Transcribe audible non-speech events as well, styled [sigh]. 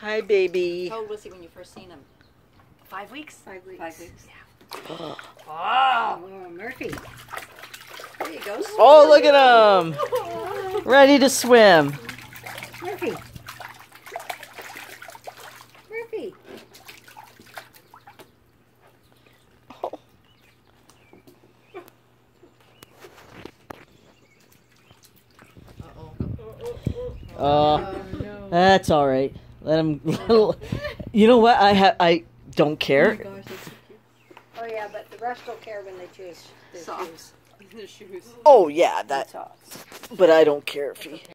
Hi, baby. How old was he when you first seen him? Five weeks. Five weeks. Five weeks. Oh, Oh, Murphy. There you go. Oh, look at him. Ready to swim. Murphy. Murphy. Uh-oh. Uh, no. that's all right. Let him. [laughs] you know what? I have. I don't Oh my care. gosh, so cute. Oh yeah, but the rest don't care when they choose their shoes. [laughs] Socks. Shoes. Oh yeah, that. Socks. But I don't care if he.